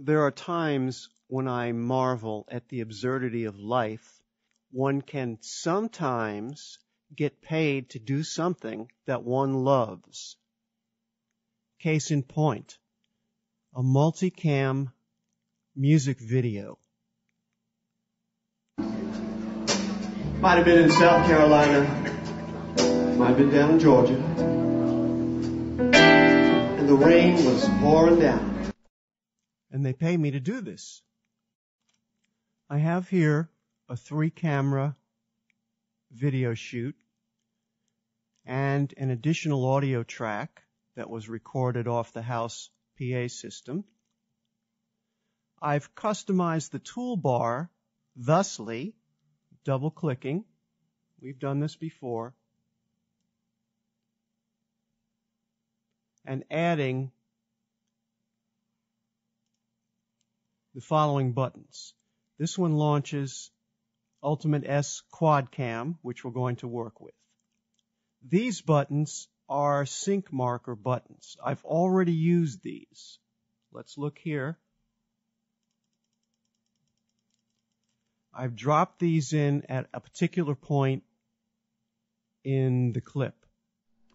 There are times when I marvel at the absurdity of life. One can sometimes get paid to do something that one loves. Case in point, a multicam music video. Might have been in South Carolina, might have been down in Georgia, and the rain was pouring down. And they pay me to do this. I have here a three camera video shoot and an additional audio track that was recorded off the house PA system. I've customized the toolbar thusly, double clicking. We've done this before. And adding the following buttons. This one launches Ultimate S Quad Cam, which we're going to work with. These buttons are sync marker buttons. I've already used these. Let's look here. I've dropped these in at a particular point in the clip.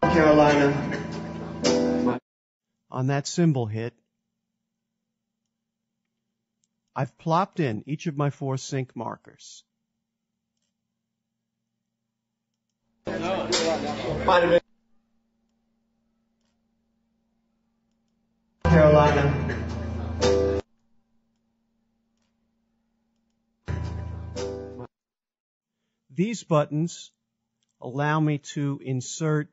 Carolina. On that cymbal hit, I've plopped in each of my four sync markers. Might have been Carolina. These buttons allow me to insert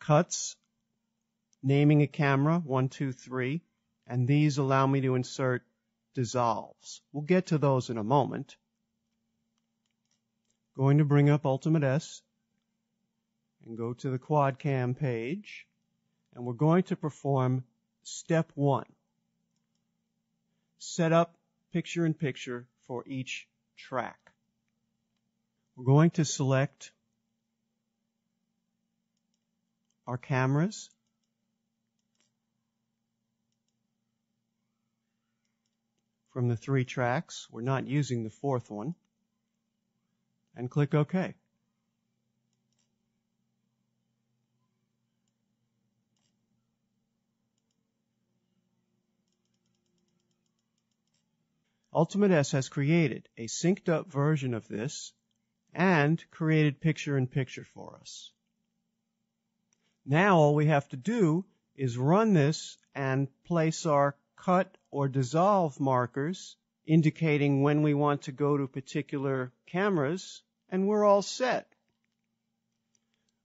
cuts, naming a camera, one, two, three, and these allow me to insert dissolves. We'll get to those in a moment. Going to bring up Ultimate S and go to the quad cam page and we're going to perform step one. Set up picture in picture for each track. We're going to select our cameras. From the three tracks, we're not using the fourth one, and click OK. Ultimate S has created a synced up version of this and created picture in picture for us. Now all we have to do is run this and place our cut or dissolve markers indicating when we want to go to particular cameras and we're all set.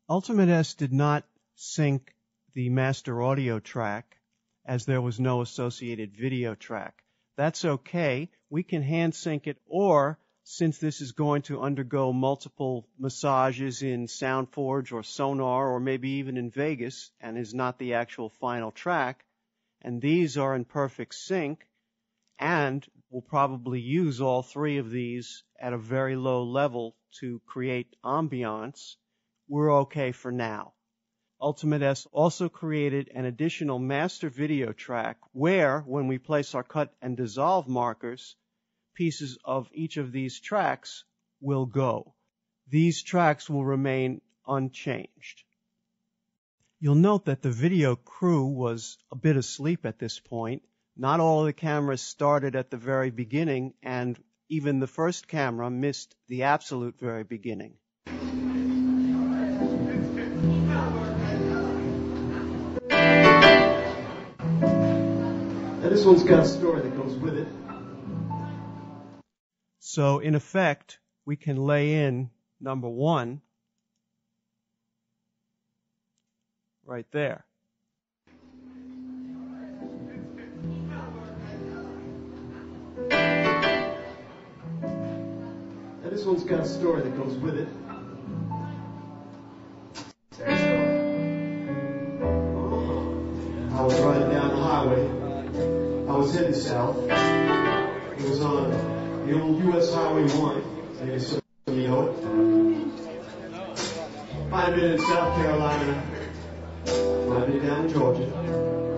Ultimate S did not sync the master audio track as there was no associated video track. That's okay. We can hand sync it or since this is going to undergo multiple massages in SoundForge or Sonar or maybe even in Vegas and is not the actual final track, and these are in perfect sync, and we'll probably use all three of these at a very low level to create ambiance, we're okay for now. Ultimate S also created an additional master video track where, when we place our cut and dissolve markers, pieces of each of these tracks will go. These tracks will remain unchanged. You'll note that the video crew was a bit asleep at this point. Not all of the cameras started at the very beginning, and even the first camera missed the absolute very beginning. Now this one's got a story that goes with it. So in effect, we can lay in number one right there. Now this one's got a story that goes with it. I was riding down the highway. I was heading south. It was on the old U.S. Highway 1. Maybe some of you know it. Been in South Carolina. Been down in Georgia.